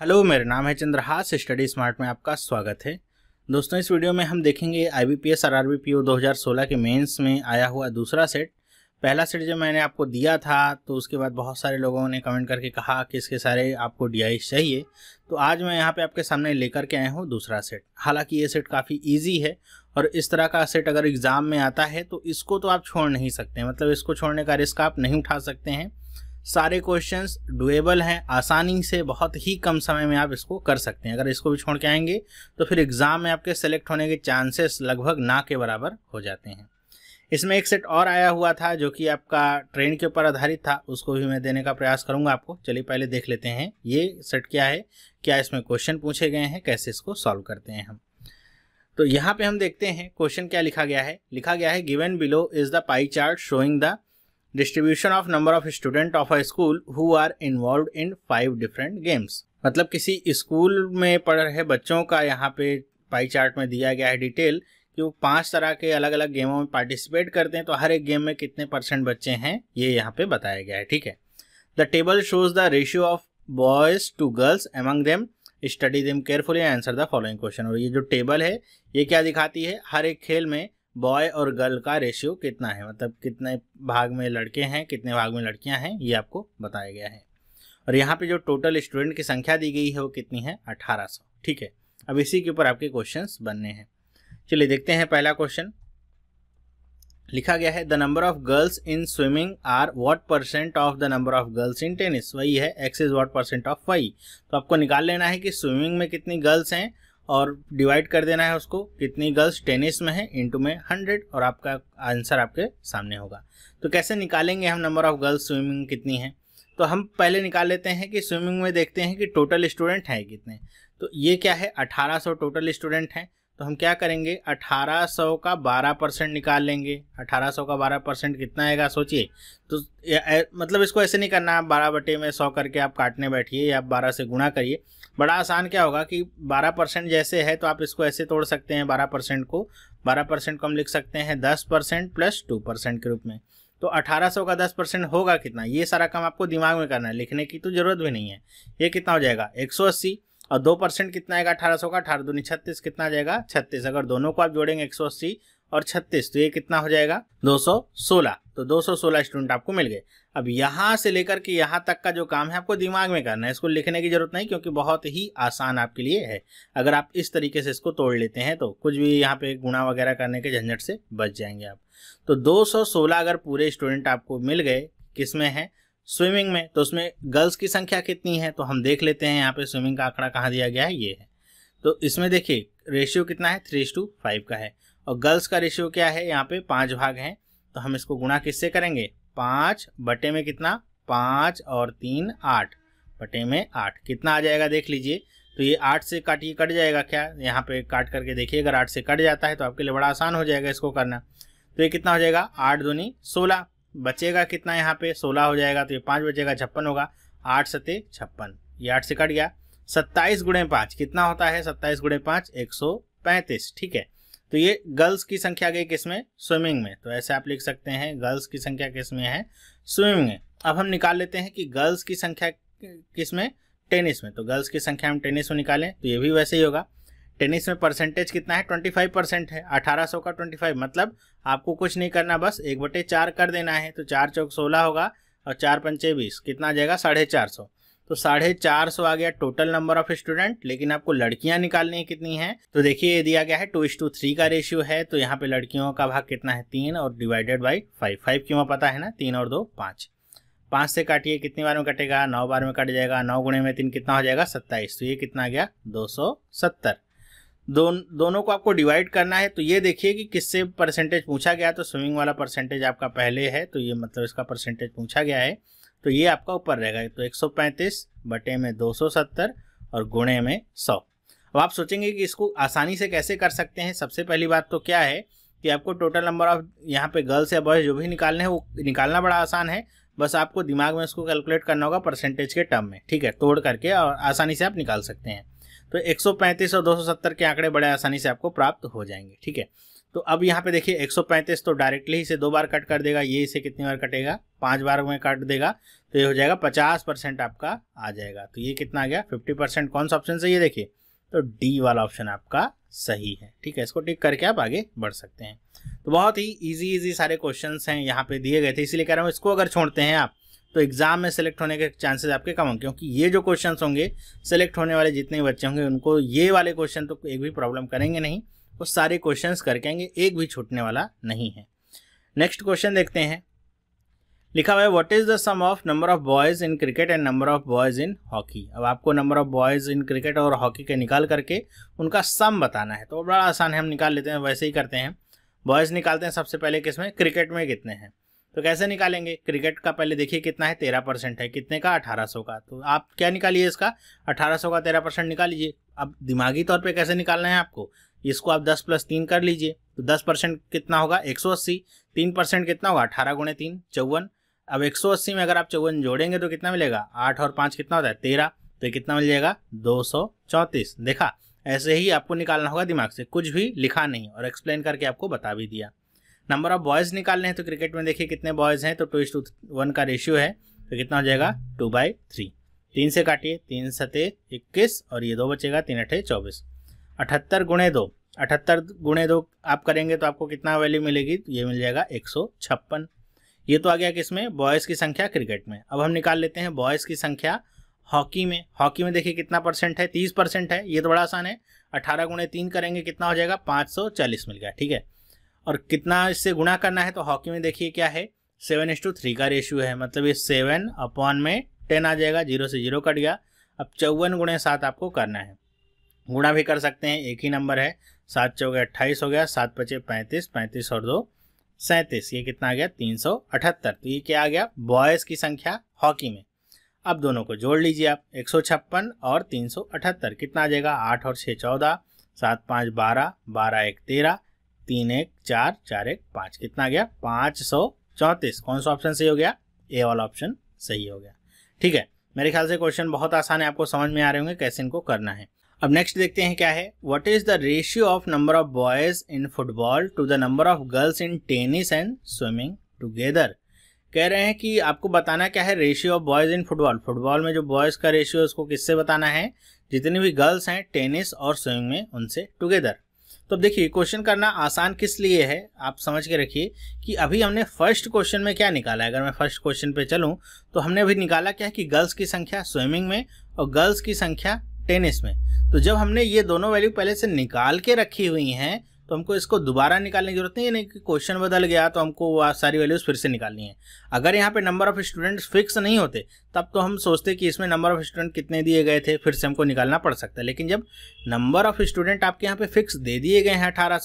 Hello, मेरा नाम है चंद्रहास, स्टडी स्मार्ट में आपका स्वागत है। दोस्तों, इस वीडियो में हम देखेंगे I B P S R R B P O दो हज़ार सोलह के मेंस में आया हुआ दूसरा सेट। पहला सेट जब मैंने आपको दिया था तो उसके बाद बहुत सारे लोगों ने कमेंट करके कहा कि इसके सारे आपको डी चाहिए। तो आज मैं यहाँ पे आपके सामने लेकर के आया हूँ दूसरा सेट। हालाँकि ये सेट काफ़ी ईजी है और इस तरह का सेट अगर एग्ज़ाम में आता है तो इसको तो आप छोड़ नहीं सकते। मतलब इसको छोड़ने का रिस्क आप नहीं उठा सकते हैं। सारे क्वेश्चंस डुएबल हैं, आसानी से बहुत ही कम समय में आप इसको कर सकते हैं। अगर इसको भी छोड़ के आएँगे तो फिर एग्ज़ाम में आपके सेलेक्ट होने के चांसेस लगभग ना के बराबर हो जाते हैं। इसमें एक सेट और आया हुआ था जो कि आपका ट्रेन के ऊपर आधारित था, उसको भी मैं देने का प्रयास करूँगा आपको। चलिए पहले देख लेते हैं, ये सेट क्या है? क्या इसमें क्वेश्चन पूछे गए हैं? कैसे इसको सॉल्व करते हैं हम? तो यहाँ पे हम देखते हैं क्वेश्चन क्या लिखा गया है? लिखा गया है given below is the pie chart showing the distribution of number of student of a school who are involve in five different games मतलब किसी स्कूल में पढ़ रहे बच्चों का यहाँ पे पाई चार्ट में दिया गया है डिटेल कि वो पाँच तरह के अलग अलग गेमों में पार्टिसिपेट करते हैं तो हर एक गेम में कितने परसेंट बच्चे हैं, ये यहाँ पे बताया गया है, ठीक है? The table shows the ratio of boys to girls among them study them carefully answer the following question और ये जो टेबल है, ये क्या दिखाती है? हर एक खेल में बॉय और गर्ल का रेशियो कितना है? मतलब कितने भाग में लड़के हैं, कितने भाग में लड़कियाँ हैं, ये आपको बताया गया है। और यहाँ पे जो टोटल स्टूडेंट की संख्या दी गई है वो कितनी है? 1800 ठीक है, अब इसी के ऊपर आपके क्वेश्चंस बनने हैं। चलिए देखते हैं पहला क्वेश्चन लिखा गया है the number of girls in swimming are what percent of the number of girls in tennis वही है X is what percent of Y तो आपको निकाल लेना है कि स्विमिंग में कितनी गर्ल्स हैं और डिवाइड कर देना है उसको। कितनी गर्ल्स टेनिस में है इंटू में हंड्रेड और आपका आंसर आपके सामने होगा। तो कैसे निकालेंगे हम नंबर ऑफ़ गर्ल्स स्विमिंग कितनी है? तो हम पहले निकाल लेते हैं कि स्विमिंग में देखते हैं कि टोटल स्टूडेंट हैं कितने। तो ये क्या है? 1800 टोटल स्टूडेंट हैं। तो हम क्या करेंगे? 1800 का 12 परसेंट निकाल लेंगे। 1800 का 12 परसेंट कितना आएगा? सोचिए। तो ए, मतलब इसको ऐसे नहीं करना आप बारह बटे में सौ करके आप काटने बैठिए या आप बारह से गुणा करिए। बड़ा आसान क्या होगा कि 12 परसेंट जैसे है तो आप इसको ऐसे तोड़ सकते हैं 12 परसेंट को। 12 परसेंट को हम लिख सकते हैं 10 परसेंट प्लस टू परसेंट के रूप में। तो 1800 का 10 परसेंट होगा कितना? ये सारा काम आपको दिमाग में करना है, लिखने की तो ज़रूरत भी नहीं है। ये कितना हो जाएगा? 180 और दो परसेंट कितना आएगा? अठारह सौ का। अठारह दूनी छत्तीस कितना आ जाएगा? छत्तीस। अगर दोनों को आप जोड़ेंगे एक सौ अस्सी और छत्तीस तो ये कितना हो जाएगा? दो सौ सोलह। तो दो सौ सोलह स्टूडेंट आपको मिल गए। अब यहाँ से लेकर के यहाँ तक का जो काम है आपको दिमाग में करना है, इसको लिखने की ज़रूरत नहीं क्योंकि बहुत ही आसान आपके लिए है। अगर आप इस तरीके से इसको तोड़ लेते हैं तो कुछ भी यहाँ पे गुणा वगैरह करने के झंझट से बच जाएँगे आप। तो 216 अगर पूरे स्टूडेंट आपको मिल गए, किसमें है? स्विमिंग में। तो उसमें गर्ल्स की संख्या कितनी है? तो हम देख लेते हैं यहाँ पे स्विमिंग का आंकड़ा कहाँ दिया गया है, ये है। तो इसमें देखिए, रेशियो कितना है? थ्री टू फाइव का है। और गर्ल्स का रेशियो क्या है? यहाँ पे पाँच भाग हैं। तो हम इसको गुणा किससे करेंगे? पाँच बटे में कितना? पाँच और तीन आठ। बटे में आठ। कितना आ जाएगा देख लीजिए। तो ये आठ से काटिए कट जाएगा क्या? यहाँ पे काट करके देखिए, अगर आठ से कट जाता है तो आपके लिए बड़ा आसान हो जाएगा इसको करना। तो ये कितना हो जाएगा? आठ दूनी सोलह। बचेगा कितना यहाँ पे? सोलह हो जाएगा तो ये पाँच बचेगा, छप्पन होगा। आठ सते छप्पन। ये आठ से कट गया। सत्ताईस गुड़े पाँच। कितना होता है? सत्ताईस गुड़े पाँच, एक सौ पैंतीस। ठीक है। तो ये गर्ल्स की संख्या गई किसमें? स्विमिंग में। तो ऐसे आप लिख सकते हैं, गर्ल्स की संख्या किसमें है? स्विमिंग में। अब हम निकाल लेते हैं कि गर्ल्स की संख्या किसमें? टेनिस में। तो गर्ल्स की संख्या हम टेनिस में निकालें तो ये भी वैसे ही होगा। टेनिस में परसेंटेज कितना है? ट्वेंटी फाइव परसेंट है। अठारह सौ का ट्वेंटी फाइव मतलब आपको कुछ नहीं करना, बस एक बटे चार कर देना है। तो चार चौक सोलह होगा और चार पंचे बीस। कितना आ जाएगा? साढ़े चार सौ। तो साढ़े चार सौ आ गया टोटल नंबर ऑफ़ स्टूडेंट लेकिन आपको लड़कियाँ निकालनी है कितनी है? तो देखिए, ये दिया गया है टू इस टू थ्री का रेशियो है तो यहाँ पे लड़कियों का भाग कितना है? तीन, और डिवाइडेड बाई फाइव फाइव क्यों पता है ना? तीन और दो, पाँच. पाँच से काटिए, कितनी बार में कटेगा? नौ बार में कट जाएगा, नौ गुणे में तीन कितना हो जाएगा? सत्ताईस. तो ये कितना आ गया? दो सौ सत्तर. दोन, दोनों को आपको डिवाइड करना है तो ये देखिए कि किससे परसेंटेज पूछा गया तो स्विमिंग वाला परसेंटेज आपका पहले है तो ये मतलब इसका परसेंटेज पूछा गया है. तो ये आपका ऊपर रहेगा तो 135 बटे में 270 और गुणे में 100 अब आप सोचेंगे कि इसको आसानी से कैसे कर सकते हैं, सबसे पहली बात तो क्या है कि आपको टोटल नंबर ऑफ़ यहाँ पे गर्ल्स या बॉयज़ जो भी निकालने हैं, वो निकालना बड़ा आसान है। बस आपको दिमाग में उसको कैलकुलेट करना होगा परसेंटेज के टर्म में, ठीक है? तोड़ करके और आसानी से आप निकाल सकते हैं। तो 135 और 270 के आंकड़े बड़े आसानी से आपको प्राप्त हो जाएँगे, ठीक है? तो अब यहाँ पे देखिए 135 तो डायरेक्टली इसे दो बार कट कर देगा, ये इसे कितनी बार कटेगा? पाँच बार में काट देगा तो ये हो जाएगा 50 परसेंट आपका आ जाएगा। तो ये कितना आ गया? 50 परसेंट। कौन सा ऑप्शन सही है? देखिए तो डी वाला ऑप्शन आपका सही है। ठीक है, इसको टिक करके आप आगे बढ़ सकते हैं। तो बहुत ही ईजी ईजी सारे क्वेश्चन हैं यहाँ पे दिए गए थे, इसीलिए कह रहा हूँ, इसको अगर छोड़ते हैं आप तो एग्ज़ाम में सेलेक्ट होने के चांसेस आपके कम होंगे, क्योंकि ये जो क्वेश्चन होंगे सेलेक्ट होने वाले जितने बच्चे होंगे, उनको ये वाले क्वेश्चन तो एक भी प्रॉब्लम करेंगे नहीं। वो सारे क्वेश्चन करके आएँगे, एक भी छूटने वाला नहीं है। नेक्स्ट क्वेश्चन देखते हैं। लिखा हुआ है what is the sum of number of boys in cricket and number of boys in hockey अब आपको number of boys in cricket और हॉकी के निकाल करके उनका सम बताना है। तो बड़ा आसान है, हम निकाल लेते हैं, वैसे ही करते हैं। बॉयज़ निकालते हैं सबसे पहले किसमें? क्रिकेट में कितने हैं? तो कैसे निकालेंगे? क्रिकेट का पहले देखिए कितना है, तेरह परसेंट है। कितने का? अठारह सौ का। तो आप क्या निकालिए इसका? अठारह सौ का तेरह परसेंट निकाल लीजिए अब दिमागी तौर पे कैसे निकालना है आपको? इसको आप दस प्लस तीन कर लीजिए। तो दस परसेंट कितना होगा? एक सौ अस्सी। तीन परसेंट कितना होगा? अठारह गुणे तीन, चौवन। अब एक सौ अस्सी में अगर आप चौवन जोड़ेंगे तो कितना मिलेगा? आठ और पाँच कितना होता है? तेरह। तो कितना मिल जाएगा? दो सौ चौंतीस। देखा, ऐसे ही आपको निकालना होगा दिमाग से। कुछ भी लिखा नहीं और एक्सप्लेन करके आपको बता भी दिया। नंबर ऑफ़ बॉयज़ निकालने हैं तो क्रिकेट में देखिए कितने बॉयज़ हैं तो टू इस टू वन का रेशियो है। तो कितना हो जाएगा? टू बाई थ्री तीन से काटिए, तीन सते इक्कीस और ये दो बचेगा तीन अठे चौबीस। अठहत्तर गुणे दो। अठहत्तर गुणे दो आप करेंगे तो आपको कितना वैल्यू मिलेगी? तो ये मिल जाएगा एक सौ छप्पन। ये तो आ गया किसमें? बॉयज़ की संख्या क्रिकेट में। अब हम निकाल लेते हैं बॉयज़ की संख्या हॉकी में। हॉकी में देखिए कितना परसेंट है? तीस परसेंट है। ये तो बड़ा आसान है। अठारह गुणे तीन करेंगे, कितना हो जाएगा? पाँच सौ चालीस मिल गया, ठीक है? और कितना इससे गुणा करना है तो हॉकी में देखिए क्या है? सेवन एस टू थ्री का रेशियो है। मतलब ये सेवन अपॉन में टेन आ जाएगा, ज़ीरो से ज़ीरो कट गया। अब चौवन गुणे सात आपको करना है। गुणा भी कर सकते हैं, एक ही नंबर है। सात चौके अट्ठाईस हो गया, सात पचे पैंतीस पैंतीस और दो सैंतीस। ये कितना आ गया? तीन सौ अठहत्तर। तो ये क्या आ गया? बॉयज़ की संख्या हॉकी में। अब दोनों को जोड़ लीजिए आप, एक सौ छप्पन और तीन सौ अठहत्तर। कितना आ जाएगा? आठ और छः चौदह, सात पाँच बारह बारह एक तेरह, तीन एक चार चार एक पाँच। कितना आ गया? पाँच सौ चौंतीस। कौन सा ऑप्शन सही हो गया? ए वाला ऑप्शन सही हो गया। ठीक है, मेरे ख्याल से क्वेश्चन बहुत आसान है, आपको समझ में आ रहे होंगे कैसे इनको करना है। अब नेक्स्ट देखते हैं क्या है। What is the ratio of number of boys in football to the number of girls in tennis and swimming together कह रहे हैं कि आपको बताना क्या है ratio of boys in football football में जो बॉयज़ का रेशियो उसको किससे बताना है? जितनी भी गर्ल्स हैं टेनिस और स्विमिंग में उनसे टुगेदर तो देखिए क्वेश्चन करना आसान किस लिए है? आप समझ के रखिए कि अभी हमने फ़र्स्ट क्वेश्चन में क्या निकाला है। अगर मैं फ़र्स्ट क्वेश्चन पे चलूँ तो हमने अभी निकाला क्या है कि गर्ल्स की संख्या स्विमिंग में और गर्ल्स की संख्या टेनिस में तो जब हमने ये दोनों वैल्यू पहले से निकाल के रखी हुई हैं तो हमको इसको दोबारा निकालने की ज़रूरत नहीं है कि क्वेश्चन बदल गया तो हमको वो सारी वैल्यूज़ फिर से निकालनी है। अगर यहाँ पे नंबर ऑफ़ स्टूडेंट्स फिक्स नहीं होते, तब तो हम सोचते कि इसमें नंबर ऑफ़ स्टूडेंट कितने दिए गए थे, फिर से हमको निकालना पड़ सकता है। लेकिन जब नंबर ऑफ़ स्टूडेंट आपके यहाँ पे फिक्स दे दिए गए हैं अठारह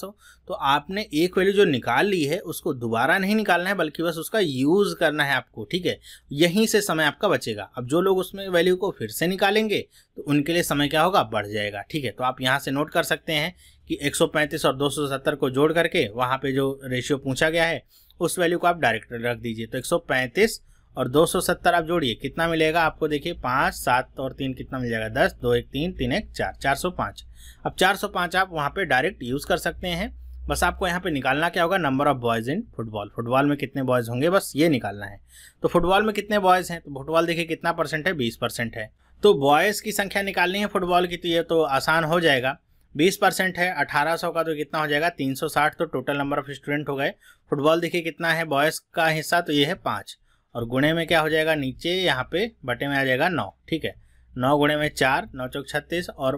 तो आपने एक वैल्यू जो निकाल ली है, उसको दोबारा नहीं निकालना है, बल्कि बस उसका यूज़ करना है आपको, ठीक है? यहीं से समय आपका बचेगा। अब जो लोग उसमें वैल्यू को फिर से निकालेंगे तो उनके लिए समय क्या होगा? बढ़ जाएगा, ठीक है? तो आप यहाँ से नोट कर सकते हैं कि 135 और 270 को जोड़ करके वहाँ पे जो रेशियो पूछा गया है, उस वैल्यू को आप डायरेक्ट रख दीजिए। तो 135 और 270 आप जोड़िए, कितना मिलेगा आपको? देखिए, पाँच, सात और तीन कितना मिल जाएगा? दस, दो, एक, तीन तीन, एक, चार चार सौ पाँच। अब चार सौ पाँच आप वहाँ पे डायरेक्ट यूज़ कर सकते हैं। बस आपको यहाँ पे निकालना क्या होगा? Number of boys in football football में कितने बॉयज़ होंगे? बस ये निकालना है। तो फुटबॉल में कितने बॉयज़ हैं? तो फुटबॉल देखिए कितना परसेंट है? बीस परसेंट है। तो बॉयज़ की संख्या निकालनी है फुटबॉल की तो ये तो आसान हो जाएगा। बीस परसेंट है, अठारह सौ का तो कितना हो जाएगा? तीन सौ साठ तो टोटल नंबर ऑफ़ स्टूडेंट हो गए। फुटबॉल देखिए कितना है बॉयज़ का हिस्सा तो ये है पाँच। और गुणे में क्या हो जाएगा? नीचे यहाँ पे बटे में आ जाएगा नौ, ठीक है? नौ गुणे में चार, नौ चौक छत्तीस और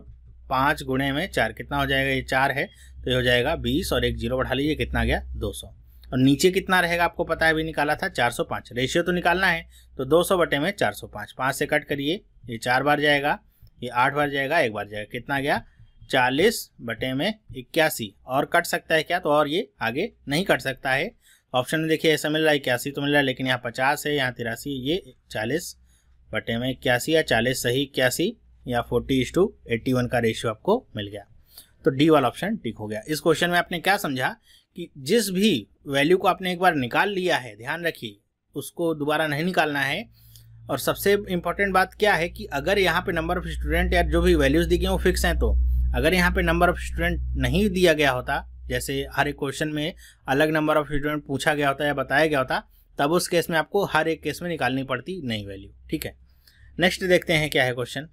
पाँच गुणे में चार, कितना हो जाएगा? ये चार है तो ये हो जाएगा बीस और एक ज़ीरो बढ़ा लीजिए, कितना गया? दो सौ। और नीचे कितना रहेगा आपको पता है, अभी निकाला था चार सौ पाँच। रेशियो तो निकालना है तो दो सौ बटे में चार सौ पाँच। पाँच से कट करिए, ये चार बार जाएगा, ये आठ बार जाएगा, एक बार जाएगा। कितना गया? चालीस बटे में इक्यासी। और कट सकता है क्या? तो और ये आगे नहीं कट सकता है। ऑप्शन में देखिए, ऐसा मिल रहा है, इक्यासी तो मिल रहा है, लेकिन यहाँ पचास है, यहाँ तिरासी, ये चालीस बटे में इक्यासी या चालीस सही इक्यासी या forty is to eighty one का रेशियो आपको मिल गया। तो डी वाला ऑप्शन टिक हो गया। इस क्वेश्चन में आपने क्या समझा? कि जिस भी वैल्यू को आपने एक बार निकाल लिया है, ध्यान रखिए, उसको दोबारा नहीं निकालना है। और सबसे इंपॉर्टेंट बात क्या है कि अगर यहाँ पे नंबर ऑफ़ स्टूडेंट या जो भी वैल्यूज़ दी गई वो फिक्स हैं तो। अगर यहाँ पे नंबर ऑफ़ स्टूडेंट नहीं दिया गया होता, जैसे हर एक क्वेश्चन में अलग नंबर ऑफ़ स्टूडेंट पूछा गया होता या बताया गया होता, तब उस केस में आपको हर एक केस में निकालनी पड़ती नई वैल्यू ठीक है? नेक्स्ट देखते हैं क्या है क्वेश्चन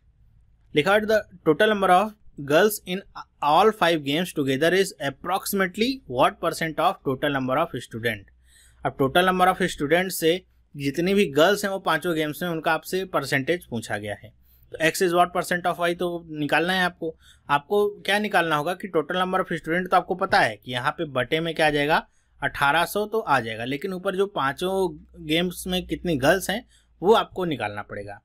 लिखा the total number of girls in all five games together is approximately what percent of total number of student अब टोटल नंबर ऑफ़ स्टूडेंट से जितनी भी गर्ल्स हैं वो पाँचों गेम्स में उनका आपसे परसेंटेज पूछा गया है। तो X is what percent of Y तो निकालना है आपको। आपको क्या निकालना होगा कि टोटल नंबर ऑफ़ स्टूडेंट तो आपको पता है कि यहाँ पे बटे में क्या आ जाएगा? 1800 तो आ जाएगा, लेकिन ऊपर जो पाँचों गेम्स में कितनी गर्ल्स हैं, वो आपको निकालना पड़ेगा।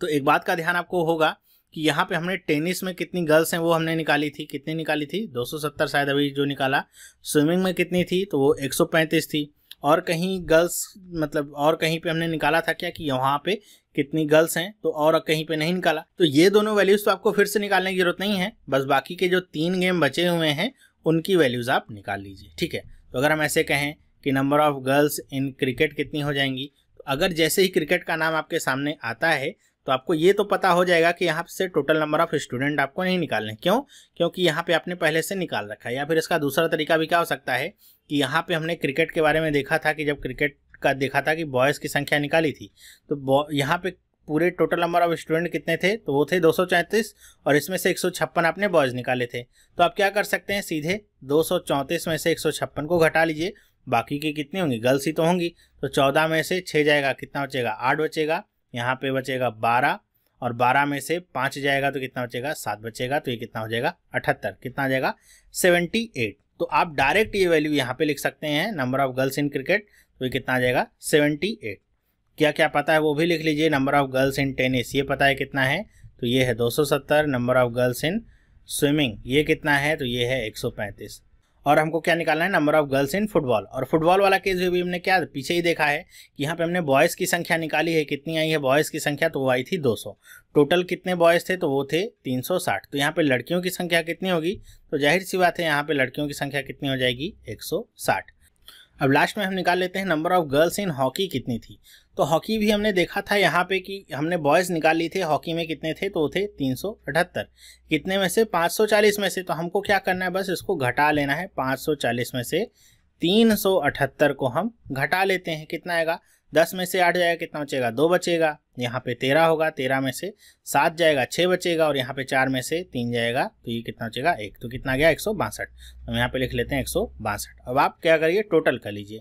तो एक बात का ध्यान आपको होगा कि यहाँ पे हमने टेनिस में कितनी गर्ल्स हैं वो हमने निकाली थी। कितनी निकाली थी? 270 शायद अभी जो निकाला। स्विमिंग में कितनी थी? तो वो 135 थी। और कहीं गर्ल्स मतलब और कहीं पे हमने निकाला था क्या कि यहाँ पे कितनी गर्ल्स हैं तो और कहीं पे नहीं निकाला। तो ये दोनों वैल्यूज़ तो आपको फिर से निकालने की ज़रूरत नहीं है, बस बाकी के जो तीन गेम बचे हुए हैं, उनकी वैल्यूज़ आप निकाल लीजिए, ठीक है? तो अगर हम ऐसे कहें कि number of girls in cricket कितनी हो जाएँगी तो अगर जैसे ही क्रिकेट का नाम आपके सामने आता है तो आपको ये तो पता हो जाएगा कि यहाँ से टोटल नंबर ऑफ़ स्टूडेंट आपको नहीं निकालने। क्यों? क्योंकि यहाँ पे आपने पहले से निकाल रखा है, या फिर इसका दूसरा तरीका भी क्या हो सकता है कि यहाँ पे हमने क्रिकेट के बारे में देखा था कि जब क्रिकेट का देखा था कि बॉयज़ की संख्या निकाली थी तो यहाँ पे पूरे टोटल नंबर ऑफ़ स्टूडेंट कितने थे? तो वो थे दो और इसमें से एक आपने बॉयज़ निकाले थे। तो आप क्या कर सकते हैं? सीधे दो सौ चौंतीस में से एक सौ छप्पन को घटा लीजिए। बाकी की कितनी होंगी? गर्ल्स ही तो होंगी। तो चौदह में से छः जाएगा, कितना बचेगा? आठ बचेगा, यहाँ पे बचेगा बारह और बारह में से पाँच जाएगा तो कितना बचेगा? सात बचेगा तो ये कितना हो जाएगा अठहत्तर, कितना आ जाएगा? Seventy eight. तो आप डायरेक्ट ये वैल्यू यहाँ पे लिख सकते हैं number of girls in cricket तो ये कितना आ जाएगा? सेवेंटी एट क्या क्या पता है वो भी लिख लीजिए number of girls in tennis ये पता है कितना है? तो ये है 270 number of girls in swimming ये कितना है? तो ये है 135 और हमको क्या निकालना है? Number of girls in football और फुटबॉल वाला केस भी हमने क्या पीछे ही देखा है कि यहाँ पे हमने बॉयज़ की संख्या निकाली है। कितनी आई है बॉयज़ की संख्या? तो वो आई थी 200 टोटल कितने बॉयज़ थे? तो वो थे 360 तो यहाँ पे लड़कियों की संख्या कितनी होगी? तो ज़ाहिर सी बात है, यहाँ पर लड़कियों की संख्या कितनी हो जाएगी? 160 अब लास्ट में हम निकाल लेते हैं number of girls in hockey कितनी थी? तो हॉकी भी हमने देखा था यहाँ पे कि हमने बॉयज़ निकाल ली थे हॉकी में कितने थे? तो थे तीन सौ अठहत्तर। कितने में से? 540 में से। तो हमको क्या करना है? बस इसको घटा लेना है। 540 में से 378 को हम घटा लेते हैं। कितना आएगा? दस में से आठ जाएगा, कितना बचेगा? दो बचेगा। यहाँ पे तेरह होगा, तेरह में से सात जाएगा छः बचेगा और यहाँ पे चार में से तीन जाएगा तो ये कितना बचेगा? एक। तो कितना गया? एक सौ बासठ। तो हम यहाँ पे लिख लेते हैं एक सौ बासठ। अब आप क्या करिए? टोटल कर लीजिए।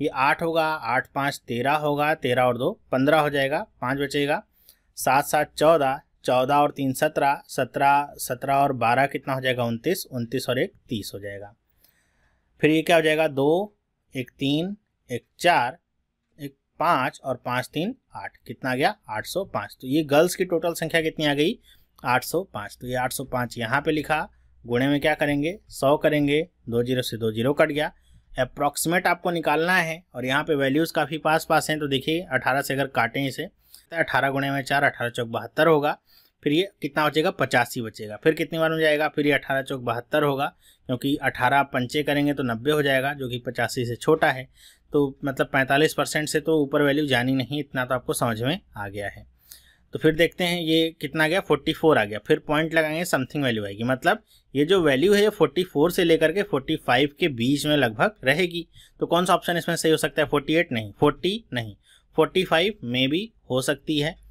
ये आठ होगा, आठ पाँच तेरह होगा, तेरह और दो पंद्रह हो जाएगा, पाँच बचेगा। सात सात चौदह चौदह और तीन सत्रह सत्रह सत्रह और बारह कितना हो जाएगा? उनतीस उनतीस और एक तीस हो जाएगा। फिर ये क्या हो जाएगा? दो, एक तीन, एक चार पाँच और पाँच तीन आठ। कितना गया? आठ सौ पाँच। तो ये गर्ल्स की टोटल संख्या कितनी आ गई? आठ सौ पाँच। तो ये आठ सौ पाँच यहाँ पर लिखा। गुणे में क्या करेंगे? सौ करेंगे। दो ज़ीरो से दो ज़ीरो कट गया। अप्रॉक्सीमेट आपको निकालना है और यहाँ पे वैल्यूज़ काफ़ी पास पास हैं तो देखिए, अठारह से अगर काटें इसे तो अठारह गुणे में चार, अठारह चौक बहत्तर होगा। फिर ये कितना बचेगा? पचासी बचेगा। फिर कितनी बार में जाएगा? फिर ये अठारह चौक बहत्तर होगा, क्योंकि अठारह पंचे करेंगे तो नब्बे हो जाएगा, जो कि पचासी से छोटा है। तो मतलब 45 परसेंट से तो ऊपर वैल्यू जानी नहीं, इतना तो आपको समझ में आ गया है। तो फिर देखते हैं ये कितना गया? 44 आ गया। फिर पॉइंट लगाएँगे, समथिंग वैल्यू आएगी। मतलब ये जो वैल्यू है ये 44 से लेकर के 45 के बीच में लगभग रहेगी। तो कौन सा ऑप्शन इसमें सही हो सकता है? 48 नहीं 40 नहीं 45 में भी हो सकती है।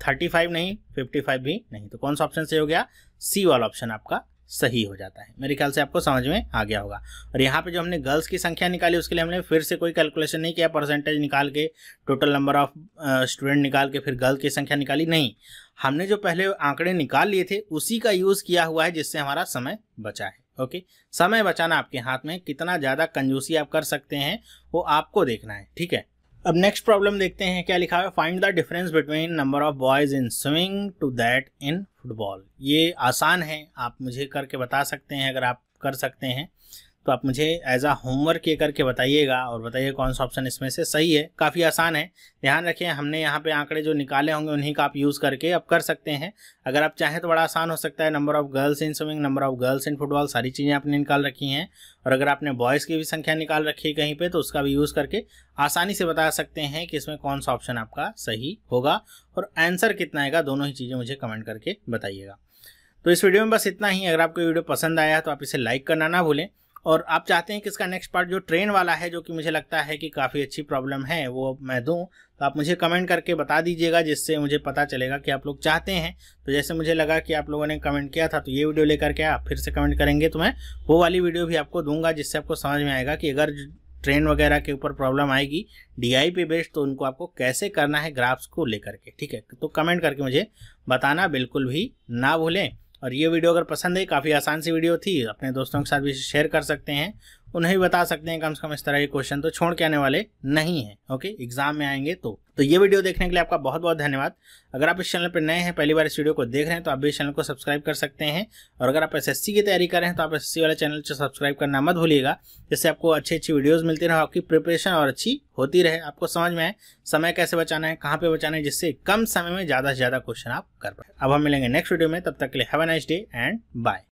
35 नहीं 55 भी नहीं। तो कौन सा ऑप्शन सही हो गया? सी वाला ऑप्शन आपका सही हो जाता है। मेरे ख्याल से आपको समझ में आ गया होगा। और यहाँ पे जो हमने गर्ल्स की संख्या निकाली, उसके लिए हमने फिर से कोई कैलकुलेशन नहीं किया। परसेंटेज निकाल के टोटल नंबर ऑफ़ स्टूडेंट निकाल के फिर गर्ल्स की संख्या निकाली। नहीं, हमने जो पहले आंकड़े निकाल लिए थे, उसी का यूज़ किया हुआ है, जिससे हमारा समय बचा है। ओके? समय बचाना आपके हाथ में, कितना ज़्यादा कंजूसी आप कर सकते हैं, वो आपको देखना है। ठीक है? अब नेक्स्ट प्रॉब्लम देखते हैं, क्या लिखा है? Find the difference between number of boys in swimming to that in football ये आसान है, आप मुझे करके बता सकते हैं, अगर आप कर सकते हैं। तो आप मुझे एज आ होमवर्क ये करके बताइएगा और बताइए कौन सा ऑप्शन इसमें से सही है। काफ़ी आसान है। ध्यान रखें, हमने यहाँ पे आंकड़े जो निकाले होंगे, उन्हीं का आप यूज़ करके अब कर सकते हैं। अगर आप चाहें तो बड़ा आसान हो सकता है। Number of girls in swimming number of girls in football सारी चीज़ें आपने निकाल रखी हैं। और अगर आपने बॉयज़ की भी संख्या निकाल रखी है कहीं पर तो उसका भी यूज़ करके आसानी से बता सकते हैं कि इसमें कौन सा ऑप्शन आपका सही होगा। और आंसर कितना आएगा, दोनों ही चीज़ें मुझे कमेंट करके बताइएगा। तो इस वीडियो में बस इतना ही। अगर आपको वीडियो पसंद आया तो आप इसे लाइक करना ना भूलें। और आप चाहते हैं कि इसका नेक्स्ट पार्ट जो ट्रेन वाला है, जो कि मुझे लगता है कि काफ़ी अच्छी प्रॉब्लम है, वो मैं दूँ तो आप मुझे कमेंट करके बता दीजिएगा, जिससे मुझे पता चलेगा कि आप लोग चाहते हैं। तो जैसे मुझे लगा कि आप लोगों ने कमेंट किया था तो ये वीडियो लेकर के आप फिर से कमेंट करेंगे तो मैं वो वाली वीडियो भी आपको दूँगा, जिससे आपको समझ में आएगा कि अगर ट्रेन वगैरह के ऊपर प्रॉब्लम आएगी डीआई पे बेस्ड तो उनको आपको कैसे करना है ग्राफ्स को लेकर के, ठीक है? तो कमेंट करके मुझे बताना बिल्कुल भी ना भूलें। और ये वीडियो अगर पसंद है, काफ़ी आसान सी वीडियो थी, अपने दोस्तों के साथ भी शेयर कर सकते हैं। उन्हें भी बता सकते हैं कम से कम इस तरह के क्वेश्चन तो छोड़ के आने वाले नहीं है ओके एग्ज़ाम में आएँगे तो। तो ये वीडियो देखने के लिए आपका बहुत बहुत धन्यवाद। अगर आप इस चैनल पर नए हैं, पहली बार इस वीडियो को देख रहे हैं तो आप भी इस चैनल को सब्सक्राइब कर सकते हैं। और अगर आप एसएससी की तैयारी कर रहे हैं तो आप एस वाले चैनल से सब्सक्राइब करना मत भूलिएगा, जिससे आपको अच्छी अच्छी वीडियोज़ मिलती रहे, आपकी प्रिपरेशन और अच्छी होती रहे। आपको समझ में आए, समय कैसे बचाना है, कहाँ पे बचाना है, जिससे कम समय में ज़्यादा से ज़्यादा क्वेश्चन आप कर पाए। अब हम मिलेंगे नेक्स्ट वीडियो में, तब तक के लिए have a nice day and bye